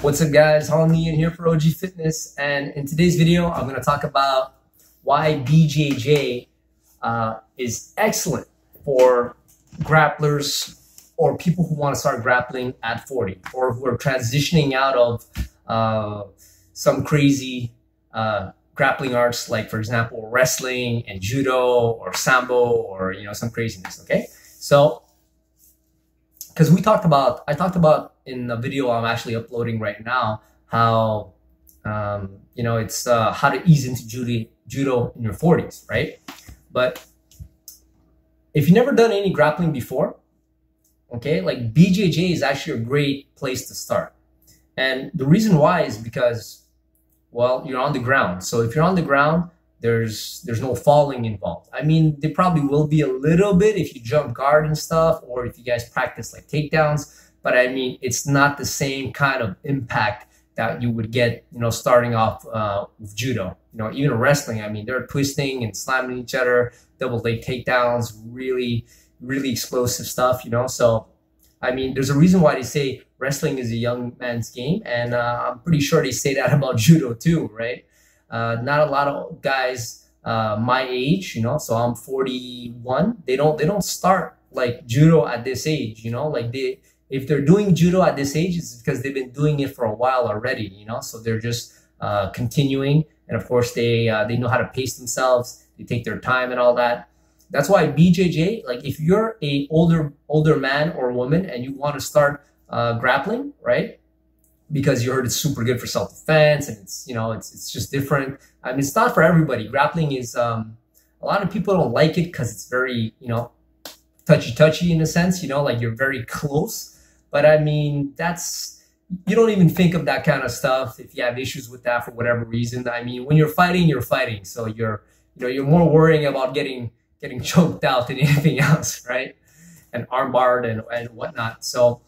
What's up guys, Hong Lee here for OG Fitness and in today's video I'm going to talk about why BJJ uh, is excellent for grapplers or people who want to start grappling at 40 or who are transitioning out of uh, some crazy uh, grappling arts like for example wrestling and judo or sambo or you know some craziness okay? So because we talked about i talked about in the video i'm actually uploading right now how um, you know it's uh, how to ease into judo judo in your 40s right but if you've never done any grappling before okay like bjj is actually a great place to start and the reason why is because well, you're on the ground. So if you're on the ground, there's there's no falling involved. I mean, there probably will be a little bit if you jump guard and stuff, or if you guys practice like takedowns. But I mean, it's not the same kind of impact that you would get, you know, starting off uh, with judo. You know, even wrestling. I mean, they're twisting and slamming each other, double leg takedowns, really, really explosive stuff. You know, so I mean, there's a reason why they say wrestling is a young man's game, and uh, I'm pretty sure they say that about judo too, right? Uh, not a lot of guys uh, my age, you know. So I'm 41. They don't they don't start like judo at this age, you know. Like they if they're doing judo at this age, it's because they've been doing it for a while already, you know. So they're just uh, continuing, and of course they uh, they know how to pace themselves. They take their time and all that. That's why BJJ, like if you're a older older man or woman and you want to start uh, grappling, right? Because you heard it's super good for self defense and it's you know it's it's just different. I mean, it's not for everybody. Grappling is um, a lot of people don't like it because it's very you know touchy touchy in a sense. You know, like you're very close. But I mean, that's you don't even think of that kind of stuff if you have issues with that for whatever reason. I mean, when you're fighting, you're fighting. So you're you know you're more worrying about getting getting choked out than anything else, right? And armbarred and, and whatnot. So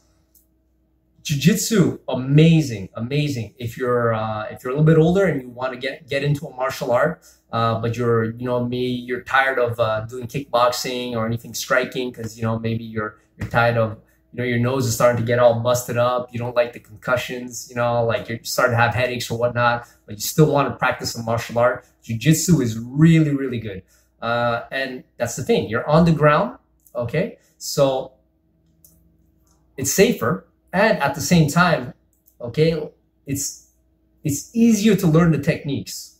jiu-jitsu, amazing, amazing. If you're uh, if you're a little bit older and you want to get get into a martial art, uh, but you're you know me you're tired of uh, doing kickboxing or anything striking because you know maybe you're you're tired of you know your nose is starting to get all busted up. You don't like the concussions. You know like you're starting to have headaches or whatnot, but you still want to practice a martial art. Jiu-jitsu is really really good. Uh, and that's the thing, you're on the ground, okay? So it's safer. And at the same time, okay, it's it's easier to learn the techniques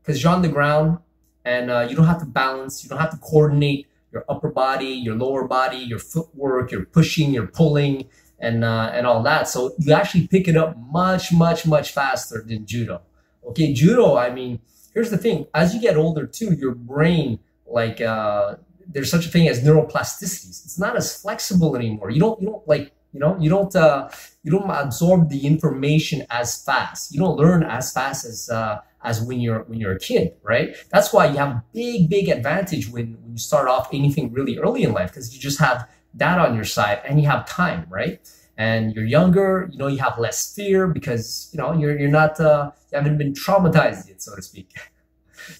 because you're on the ground and uh, you don't have to balance, you don't have to coordinate your upper body, your lower body, your footwork, you're pushing, you're pulling, and uh, and all that. So you actually pick it up much, much, much faster than judo. Okay, judo, I mean, here's the thing as you get older too your brain like uh, there's such a thing as neuroplasticities it's not as flexible anymore you don't you don't like you know you don't uh, you don't absorb the information as fast. You don't learn as fast as uh, as when you're when you're a kid right? That's why you have a big big advantage when, when you start off anything really early in life because you just have that on your side and you have time right? And you're younger you know you have less fear because you know you're, you're not uh, you haven't been traumatized yet so to speak.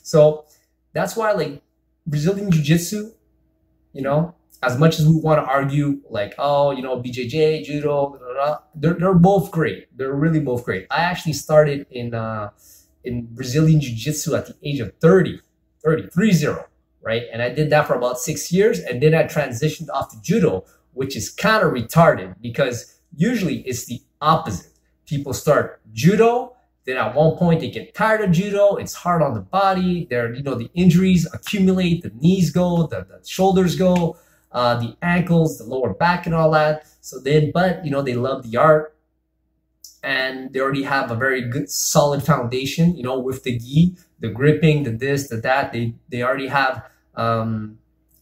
So that's why like Brazilian Jiu Jitsu, you know, as much as we want to argue, like, oh, you know, BJJ, Judo, blah, blah, blah, they're, they're both great. They're really both great. I actually started in uh, in Brazilian Jiu Jitsu at the age of 30, 30, 30, right? And I did that for about six years. And then I transitioned off to Judo, which is kind of retarded because usually it's the opposite. People start Judo, then at one point they get tired of judo. It's hard on the body. There, you know, the injuries accumulate. The knees go, the, the shoulders go, uh, the ankles, the lower back, and all that. So then, but you know, they love the art, and they already have a very good, solid foundation. You know, with the gi, the gripping, the this, the that. They they already have um,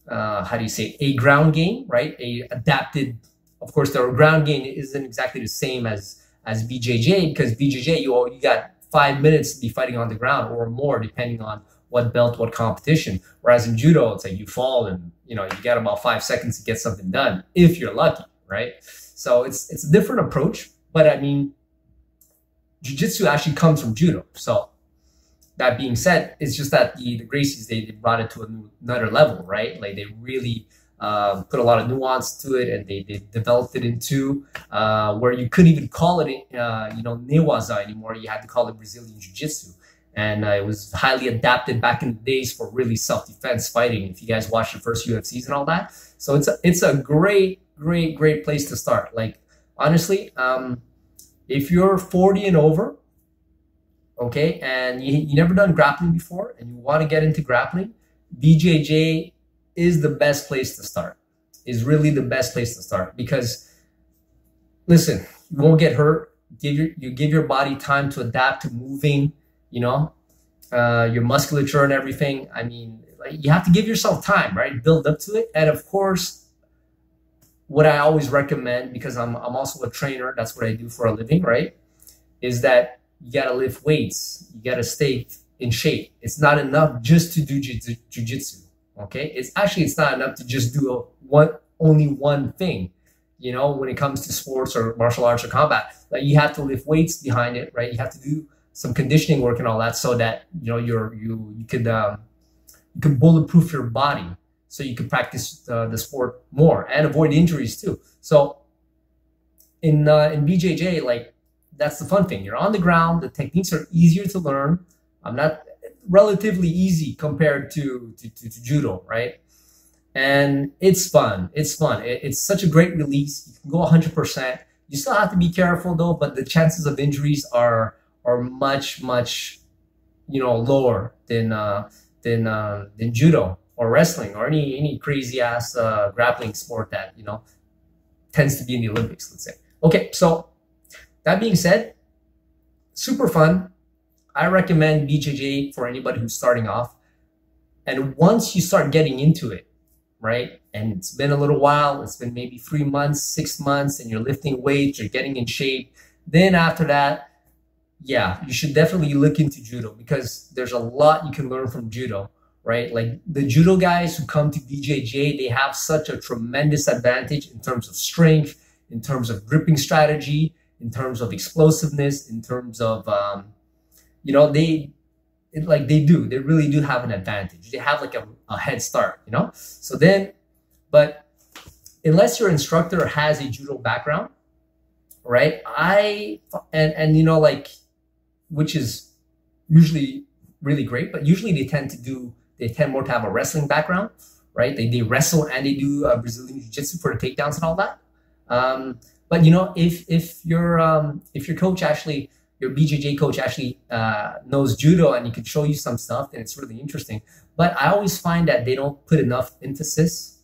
uh, how do you say a ground game, right? A adapted. Of course, their ground game isn't exactly the same as as BJJ because BJJ you you got five minutes to be fighting on the ground or more depending on what belt, what competition. Whereas in judo, it's like you fall and you know you get about five seconds to get something done if you're lucky, right? So it's it's a different approach, but I mean, jujitsu actually comes from judo. So that being said, it's just that the the Gracies they, they brought it to another level, right? Like they really um, put a lot of nuance to it, and they, they developed it into uh, where you couldn't even call it, uh, you know, newaza anymore. You had to call it Brazilian Jiu-Jitsu. And uh, it was highly adapted back in the days for really self-defense fighting. If you guys watch the first UFCs and all that, so it's a, it's a great, great, great place to start. Like honestly, um, if you're 40 and over, okay, and you, you never done grappling before, and you want to get into grappling, BJJ is the best place to start. Is really the best place to start because, listen, you won't get hurt. Give your you give your body time to adapt to moving. You know, uh, your musculature and everything. I mean, like, you have to give yourself time, right? Build up to it, and of course, what I always recommend because I'm I'm also a trainer. That's what I do for a living, right? Is that you gotta lift weights. You gotta stay in shape. It's not enough just to do jujitsu. Okay, it's actually it's not enough to just do a one only one thing. You know, when it comes to sports or martial arts or combat, like you have to lift weights behind it, right? You have to do some conditioning work and all that, so that you know you're you you could um, you can bulletproof your body, so you can practice uh, the sport more and avoid injuries too. So in uh, in BJJ, like that's the fun thing. You're on the ground. The techniques are easier to learn. I'm not relatively easy compared to, to, to, to judo, right? And it's fun. It's fun. It, it's such a great release. You can go 100%. You still have to be careful though, but the chances of injuries are are much much you know lower than uh, than uh, than judo or wrestling or any any crazy ass uh, grappling sport that you know tends to be in the Olympics. Let's say. Okay, so that being said, super fun. I recommend BJJ for anybody who's starting off. And once you start getting into it, right? And it's been a little while, it's been maybe three months, six months, and you're lifting weights, you're getting in shape. Then after that, yeah, you should definitely look into judo because there's a lot you can learn from judo, right? Like the judo guys who come to BJJ, they have such a tremendous advantage in terms of strength, in terms of gripping strategy, in terms of explosiveness, in terms of um, you know, they it, like they do, they really do have an advantage. They have like a, a head start, you know? So then, but unless your instructor has a judo background, right? I, and, and you know, like, which is usually really great, but usually they tend to do, they tend more to have a wrestling background, right? They, they wrestle and they do uh, Brazilian jiu-jitsu for the takedowns and all that. Um, but you know, if, if your, um, if your coach actually, your BJJ coach actually uh, knows judo and he can show you some stuff, then it's really interesting. But I always find that they don't put enough emphasis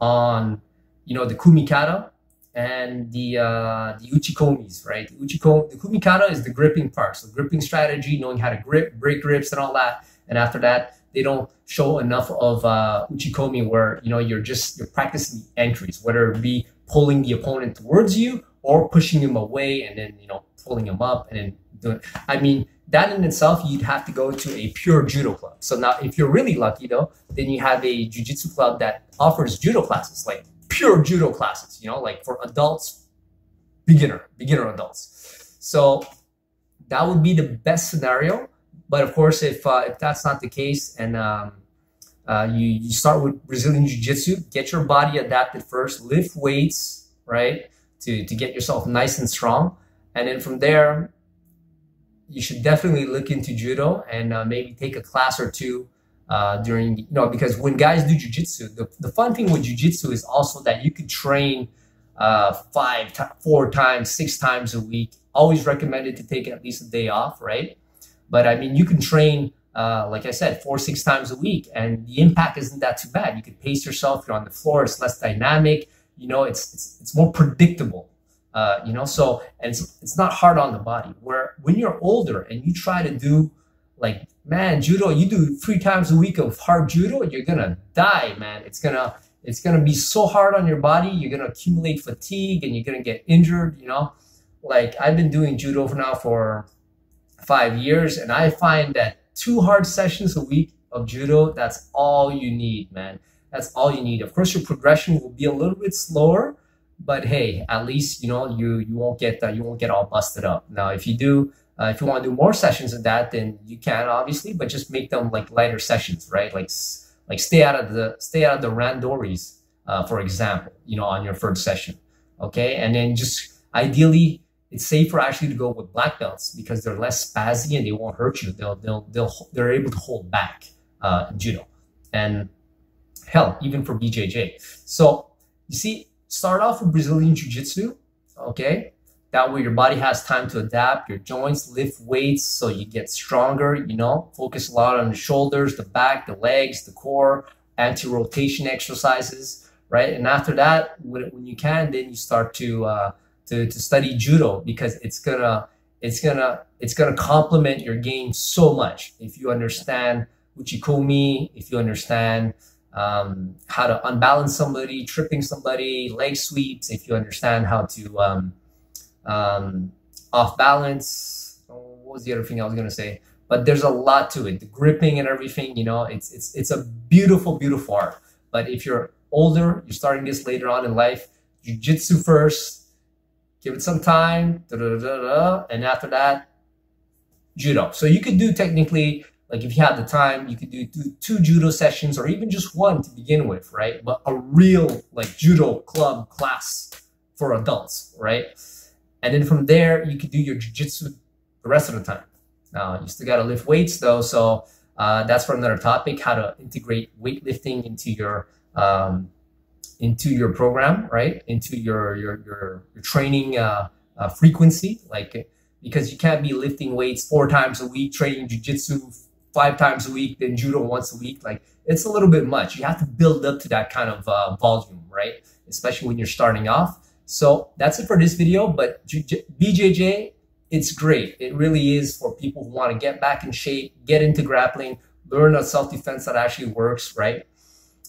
on, you know, the kumikata and the uh, the uchikomis, right? The the kumikata is the gripping part, so gripping strategy, knowing how to grip, break grips, and all that. And after that, they don't show enough of uh, uchikomi where you know you're just you're practicing the entries, whether it be pulling the opponent towards you or pushing him away, and then you know pulling him up and then doing. I mean, that in itself, you'd have to go to a pure judo club. So now, if you're really lucky though, then you have a jujitsu club that offers judo classes, like pure judo classes. You know, like for adults, beginner, beginner adults. So that would be the best scenario. But of course, if uh, if that's not the case, and um, uh, you you start with Brazilian Jiu Jitsu, get your body adapted first, lift weights, right, to to get yourself nice and strong and then from there, you should definitely look into judo and uh, maybe take a class or two uh, during, you know, because when guys do jujitsu, the, the fun thing with jujitsu is also that you could train uh, five, t- four times, six times a week. Always recommended to take at least a day off, right? But I mean, you can train, uh, like I said, four, six times a week, and the impact isn't that too bad. You can pace yourself. You're on the floor. It's less dynamic. You know, it's it's, it's more predictable. Uh, you know, so and it's, it's not hard on the body. Where when you're older and you try to do like man judo, you do three times a week of hard judo, you're gonna die, man. It's gonna it's gonna be so hard on your body. You're gonna accumulate fatigue and you're gonna get injured. You know, like I've been doing judo for now for five years, and I find that two hard sessions a week of judo, that's all you need, man. That's all you need. Of course, your progression will be a little bit slower but hey, at least you know you you won't get uh, you won't get all busted up. Now, if you do, uh, if you want to do more sessions of that, then you can obviously, but just make them like lighter sessions, right? Like like stay out of the stay out of the randoris. uh, for example, you know, on your first session. Okay. And then just ideally, it's safer actually to go with black belts because they're less spazzy and they won't hurt you. They'll, they'll, they'll, they're able to hold back uh, judo. And hell, even for BJJ. So you see, start off with Brazilian Jiu Jitsu. Okay. That way your body has time to adapt, your joints lift weights so you get stronger, you know, focus a lot on the shoulders, the back, the legs, the core, anti-rotation exercises, right? And after that, when, when you can, then you start to, uh, to, to study judo because it's gonna, it's gonna, it's gonna complement your game so much. If you understand uchikomi, if you understand um, how to unbalance somebody, tripping somebody, leg sweeps, if you understand how to, um, um, off balance. What was the other thing I was gonna say? But there's a lot to it. The gripping and everything, you know, it's it's it's a beautiful, beautiful art. But if you're older, you're starting this later on in life, jujitsu first, give it some time, and after that, judo. So you could do technically, like if you had the time, you could do, do two judo sessions or even just one to begin with, right? But a real like judo club class for adults, right? And then from there, you could do your jujitsu the rest of the time. Now, you still got to lift weights though. So uh, that's for another topic, how to integrate weightlifting into your, um, into your program, right? Into your, your, your, your training uh, uh, frequency, like, because you can't be lifting weights four times a week, training jujitsu five times a week, then judo once a week. Like it's a little bit much. You have to build up to that kind of uh, volume, right? Especially when you're starting off. So that's it for this video, but BJJ, it's great. It really is for people who want to get back in shape, get into grappling, learn a self-defense that actually works, right?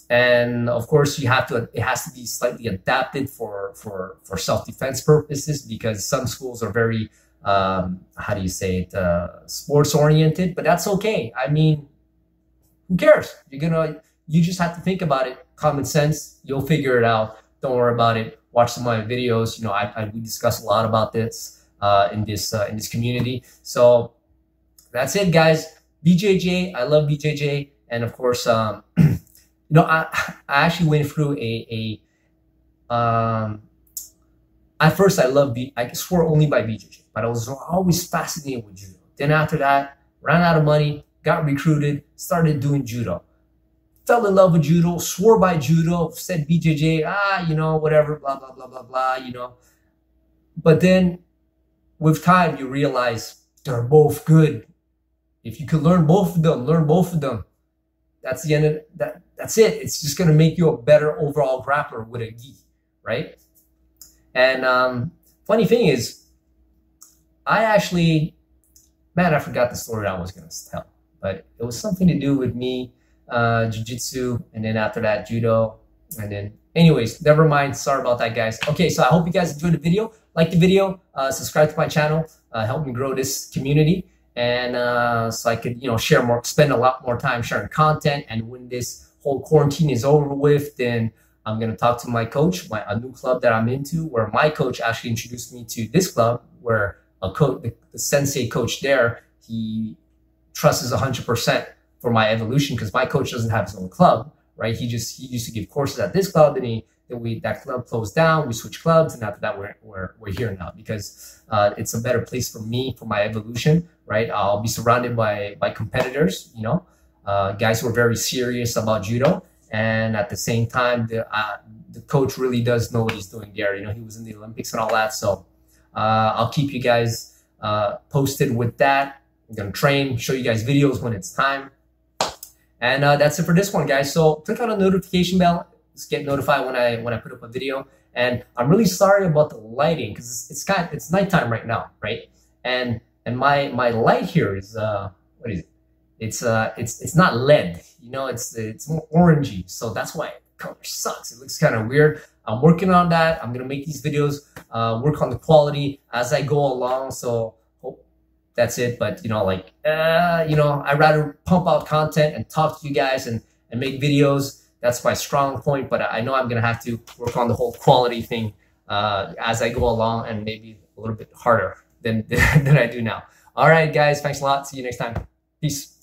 And of course, you have to, it has to be slightly adapted for, for, for self-defense purposes because some schools are very, um, how do you say it, uh, sports oriented, but that's okay. I mean, who cares? You're gonna, you just have to think about it. Common sense, you'll figure it out. Don't worry about it watch some of my videos. You know, I, I we discuss a lot about this uh, in this uh, in this community. So that's it, guys. BJJ, I love BJJ, and of course, um, you know, I I actually went through a a um. At first, I loved B. I swore only by BJJ, but I was always fascinated with judo. Then after that, ran out of money, got recruited, started doing judo fell in love with judo, swore by judo, said BJJ, ah, you know, whatever, blah, blah, blah, blah, blah, you know. But then with time, you realize they're both good. If you can learn both of them, learn both of them. That's the end of that. That's it. It's just going to make you a better overall grappler with a gi, right? And um, funny thing is, I actually, man, I forgot the story I was going to tell, but it was something to do with me uh, jiu-jitsu, and then after that, judo, and then anyways, never mind. Sorry about that, guys. Okay, so I hope you guys enjoyed the video. Like the video, uh, subscribe to my channel, uh, help me grow this community, and uh, so I could, you know, share more, spend a lot more time sharing content. And when this whole quarantine is over with, then I'm gonna talk to my coach, my a new club that I'm into, where my coach actually introduced me to this club, where a coach, the, the sensei coach there, he trusts 100 percent for my evolution because my coach doesn't have his own club, right? He just he used to give courses at this club, and he then we that club closed down. We switched clubs, and after that, we're we're, we're here now because uh, it's a better place for me for my evolution, right? I'll be surrounded by by competitors, you know, uh, guys who are very serious about judo, and at the same time, the uh, the coach really does know what he's doing there. You know, he was in the Olympics and all that, so uh, I'll keep you guys uh, posted with that. I'm gonna train, show you guys videos when it's time. And uh, that's it for this one, guys. So click on the notification bell. Just get notified when I when I put up a video. And I'm really sorry about the lighting because it's, it's of, it's nighttime right now, right? And and my my light here is uh what is it? It's uh it's it's not LED. You know, it's it's more orangey. So that's why color sucks. It looks kind of weird. I'm working on that. I'm gonna make these videos, uh, work on the quality as I go along. So that's it. But you know, like uh, you know, I rather pump out content and talk to you guys and and make videos. That's my strong point. But I know I'm gonna have to work on the whole quality thing uh, as I go along, and maybe a little bit harder than than I do now. All right, guys. Thanks a lot. See you next time. Peace.